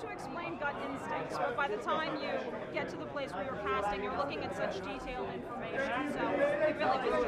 To explain gut instincts, but by the time you get to the place where you're casting, you're looking at such detailed information. So it really was